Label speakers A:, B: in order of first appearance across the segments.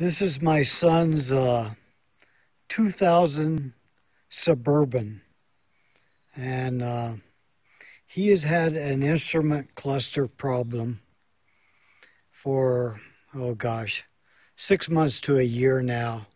A: This is my son's uh, 2000 Suburban. And uh, he has had an instrument cluster problem for, oh gosh, six months to a year now.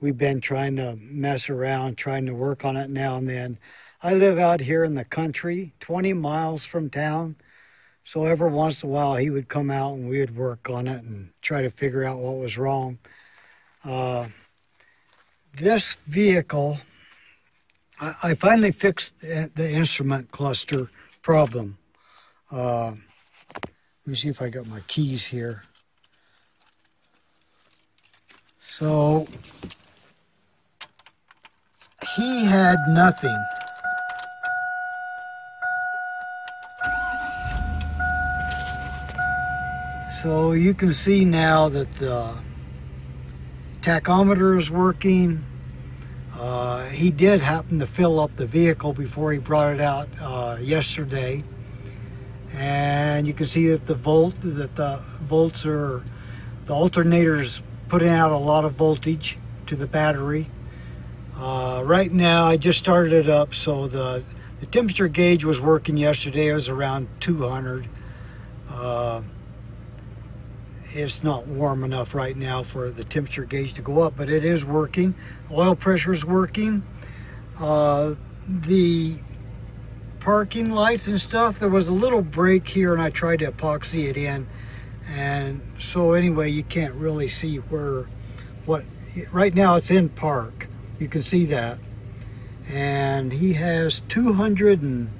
A: We've been trying to mess around, trying to work on it now and then. I live out here in the country, 20 miles from town. So every once in a while, he would come out and we would work on it and try to figure out what was wrong. Uh, this vehicle, I, I, finally fixed the, the, instrument cluster problem. Uh, let me see if I got my keys here. So he had nothing. So you can see now that the tachometer is working. Uh, he did happen to fill up the vehicle before he brought it out uh, yesterday. And you can see that the volt, that the volts are, the alternator's putting out a lot of voltage to the battery. Uh, right now, I just started it up, so the, the temperature gauge was working yesterday. It was around 200. Uh, it's not warm enough right now for the temperature gauge to go up, but it is working. Oil pressure is working. Uh, the parking lights and stuff, there was a little break here and I tried to epoxy it in. And so anyway, you can't really see where, what, right now it's in park. You can see that. And he has 200 and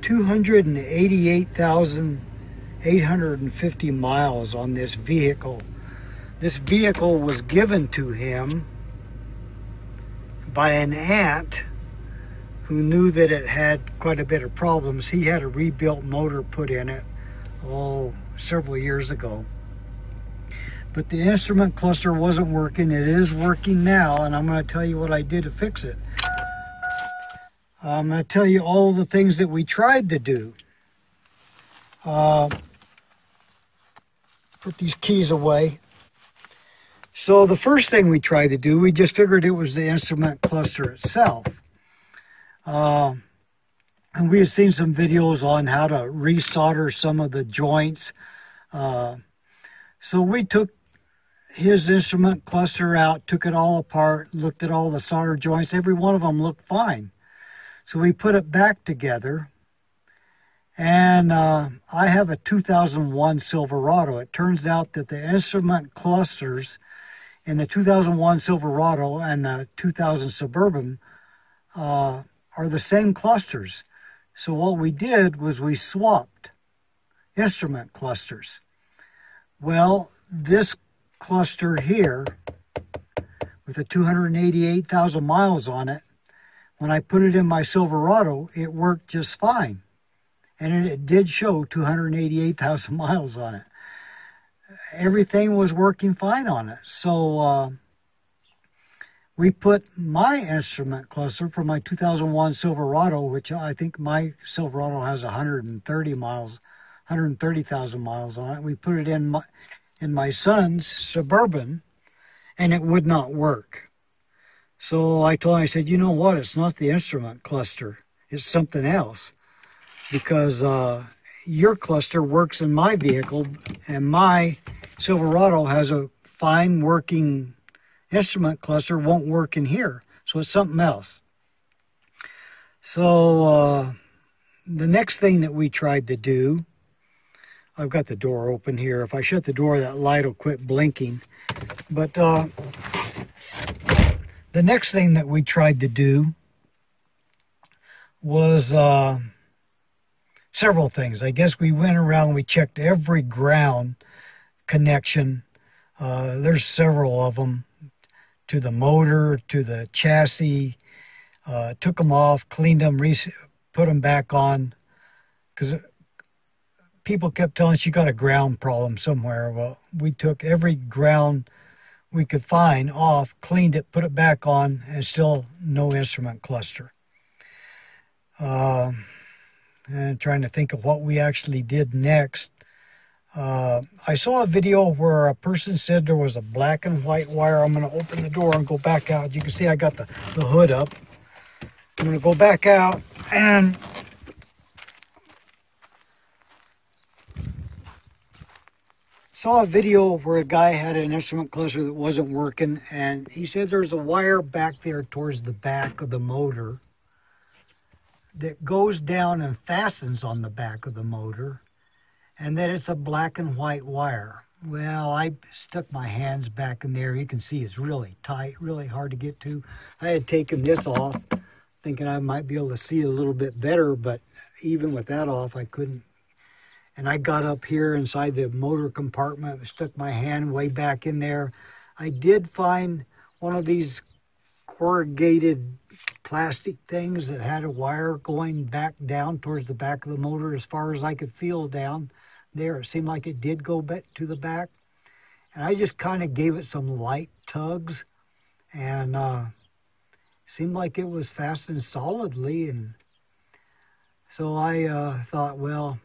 A: 288,000 850 miles on this vehicle. This vehicle was given to him by an aunt who knew that it had quite a bit of problems. He had a rebuilt motor put in it, oh, several years ago. But the instrument cluster wasn't working. It is working now, and I'm going to tell you what I did to fix it. I'm going to tell you all the things that we tried to do. Uh, put these keys away. So the first thing we tried to do, we just figured it was the instrument cluster itself. Uh, and we had seen some videos on how to resolder some of the joints. Uh, so we took his instrument cluster out, took it all apart, looked at all the solder joints. Every one of them looked fine. So we put it back together and uh, I have a 2001 Silverado. It turns out that the instrument clusters in the 2001 Silverado and the 2000 Suburban uh, are the same clusters. So what we did was we swapped instrument clusters. Well, this cluster here with the 288,000 miles on it, when I put it in my Silverado, it worked just fine and it did show 288,000 miles on it. Everything was working fine on it. So uh, we put my instrument cluster for my 2001 Silverado, which I think my Silverado has 130 miles, 130,000 miles on it. We put it in my, in my son's Suburban, and it would not work. So I told him, I said, you know what? It's not the instrument cluster. It's something else because uh, your cluster works in my vehicle and my Silverado has a fine working instrument cluster won't work in here. So it's something else. So uh, the next thing that we tried to do I've got the door open here. If I shut the door that light will quit blinking. But uh, the next thing that we tried to do was uh, several things. I guess we went around we checked every ground connection. Uh, there's several of them to the motor, to the chassis. Uh, took them off, cleaned them, put them back on. Because people kept telling us you got a ground problem somewhere. Well, we took every ground we could find off, cleaned it, put it back on, and still no instrument cluster. Uh, and trying to think of what we actually did next. Uh, I saw a video where a person said there was a black and white wire. I'm going to open the door and go back out. You can see I got the, the hood up. I'm going to go back out and saw a video where a guy had an instrument cluster that wasn't working and he said there's a wire back there towards the back of the motor that goes down and fastens on the back of the motor and that it's a black and white wire. Well, I stuck my hands back in there. You can see it's really tight, really hard to get to. I had taken this off, thinking I might be able to see a little bit better, but even with that off, I couldn't. And I got up here inside the motor compartment, stuck my hand way back in there. I did find one of these corrugated plastic things that had a wire going back down towards the back of the motor as far as I could feel down there. It seemed like it did go back to the back. And I just kind of gave it some light tugs and uh, seemed like it was fastened solidly. And so I uh, thought, well,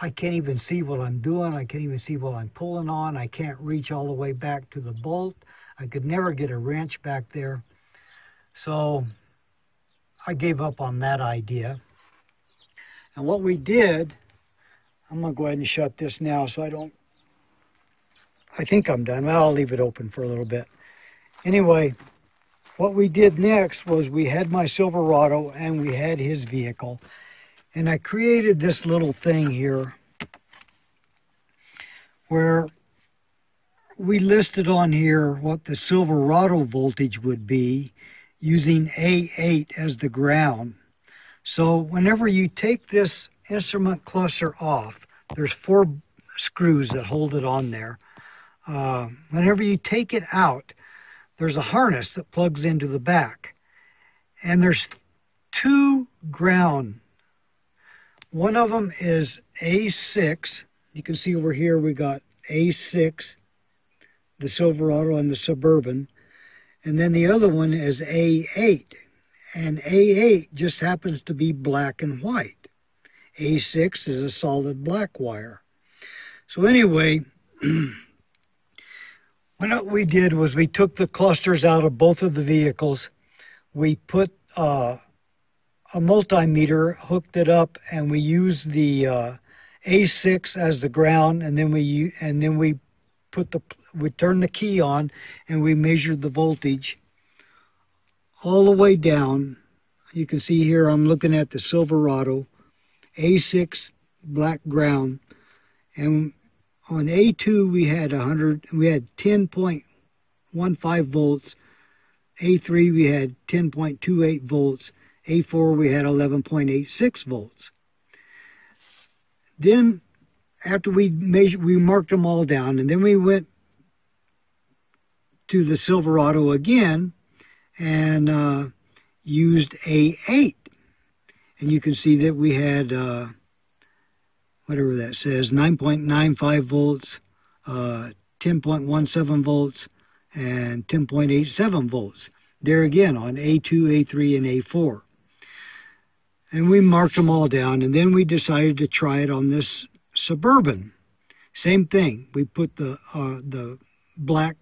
A: I can't even see what I'm doing. I can't even see what I'm pulling on. I can't reach all the way back to the bolt. I could never get a ranch back there. So I gave up on that idea. And what we did I'm going to go ahead and shut this now so I don't. I think I'm done. Well, I'll leave it open for a little bit. Anyway, what we did next was we had my Silverado and we had his vehicle. And I created this little thing here where we listed on here what the Silverado voltage would be using A8 as the ground. So whenever you take this instrument cluster off, there's four screws that hold it on there. Uh, whenever you take it out, there's a harness that plugs into the back. And there's two ground. One of them is A6. You can see over here we got A6, the Silverado and the Suburban. And then the other one is A8. And A8 just happens to be black and white. A6 is a solid black wire. So anyway, what we did was we took the clusters out of both of the vehicles. We put uh, a multimeter, hooked it up, and we used the uh, A6 as the ground, and then we and then we put the we turned the key on, and we measured the voltage all the way down. You can see here I'm looking at the Silverado a6 black ground, and on A2 we had 100, we had 10.15 volts. A3 we had 10.28 volts. A4 we had 11.86 volts. Then after we measured, we marked them all down, and then we went to the Silverado again and uh, used A8 and you can see that we had uh, whatever that says 9.95 volts uh, 10.17 volts and 10.87 volts. There again on A2 A3 and A4 and we marked them all down and then we decided to try it on this suburban. Same thing. We put the uh, the black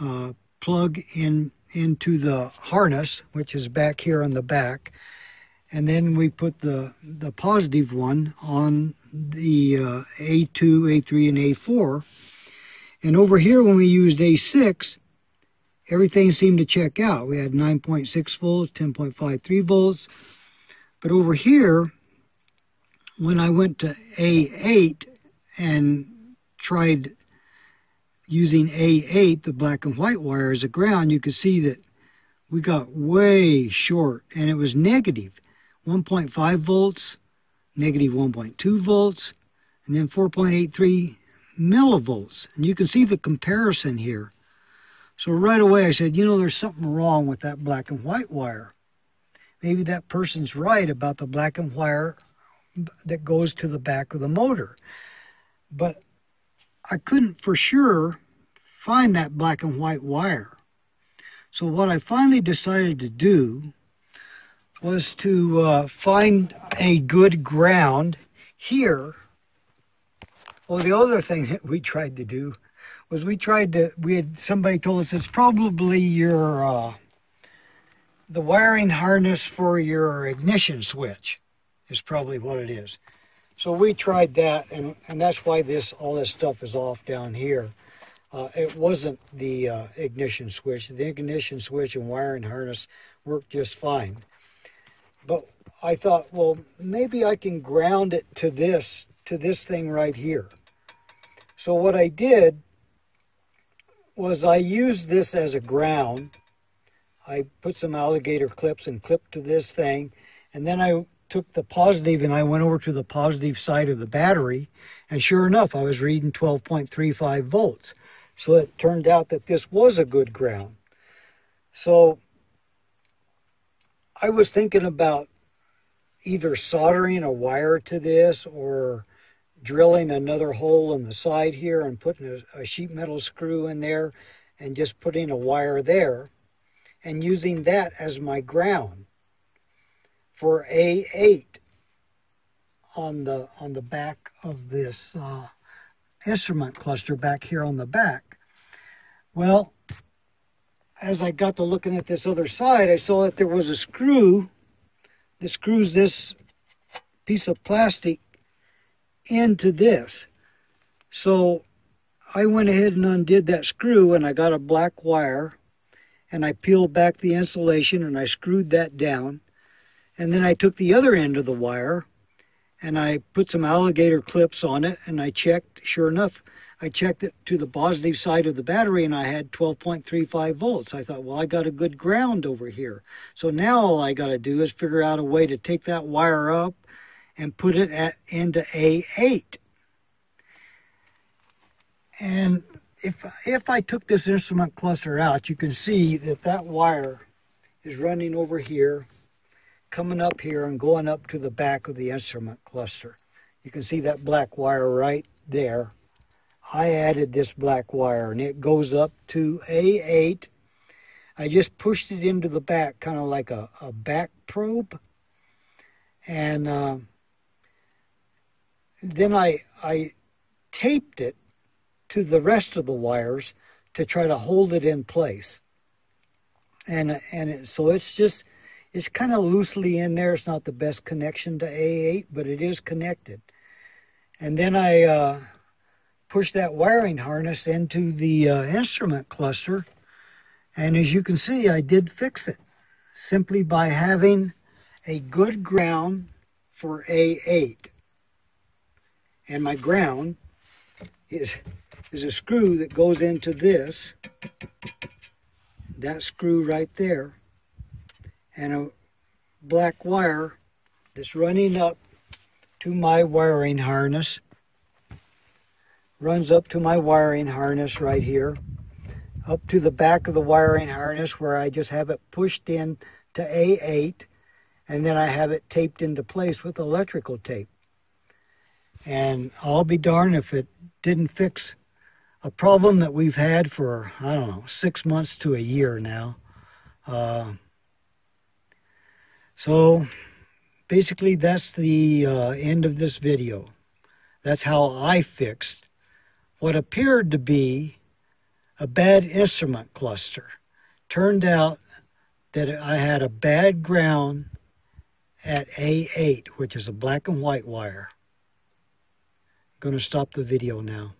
A: uh, plug in into the harness which is back here on the back and then we put the the positive one on the uh, A2, A3, and A4. And over here, when we used A6, everything seemed to check out. We had 9.6 volts, 10.53 volts. But over here, when I went to A8 and tried using A8, the black and white wire as a ground, you could see that we got way short and it was 1.5 volts, negative 1.2 volts, and then 4.83 millivolts. And you can see the comparison here. So right away I said, you know, there's something wrong with that black and white wire. Maybe that person's right about the black and wire that goes to the back of the motor. But I couldn't for sure find that black and white wire. So what I finally decided to do was to uh, find a good ground here Well, the other thing that we tried to do was we tried to, we had, somebody told us it's probably your, uh, the wiring harness for your ignition switch is probably what it is. So we tried that, and, and that's why this all this stuff is off down here. Uh, it wasn't the uh, ignition switch. The ignition switch and wiring harness worked just fine. But I thought, well, maybe I can ground it to this, to this thing right here. So what I did was I used this as a ground. I put some alligator clips and clipped to this thing, and then I took the positive and I went over to the positive side of the battery, and sure enough, I was reading 12.35 volts. So it turned out that this was a good ground. So I was thinking about either soldering a wire to this or drilling another hole in the side here and putting a, a, sheet metal screw in there and just putting a wire there and using that as my ground for A8 on the on the back of this uh, instrument cluster back here on the back. Well, as I got to looking at this other side, I saw that there was a screw that screws this piece of plastic into this. So I went ahead and undid that screw and I got a black wire and I peeled back the insulation and I screwed that down. And then I took the other end of the wire and I put some alligator clips on it and I checked, sure enough, I checked it to the positive side of the battery and I had 12.35 volts. I thought, well, I got a good ground over here. So now all I got to do is figure out a way to take that wire up and put it at, into A8. And if, if I took this instrument cluster out, you can see that that wire is running over here, coming up here and going up to the back of the instrument cluster. You can see that black wire right there. I added this black wire and it goes up to A8. I just pushed it into the back, kind of like a, a back probe. And uh, then I, I taped it to the rest of the wires to try to hold it in place. And, and it, so it's just, it's kind of loosely in there. It's not the best connection to A8, but it is connected. And then I uh, pushed that wiring harness into the uh, instrument cluster. And as you can see, I did fix it simply by having a good ground for A8 and my ground is, is a screw that goes into this, that screw right there, and a black wire that's running up to my wiring harness, runs up to my wiring harness right here, up to the back of the wiring harness where I just have it pushed in to A8, and then I have it taped into place with electrical tape. And I'll be darned if it didn't fix a problem that we've had for, I don't know, six months to a year now. Uh, so basically, that's the uh, end of this video. That's how I fixed what appeared to be a bad instrument cluster. Turned out that I had a bad ground at A8, which is a black and white wire I'm going to stop the video now.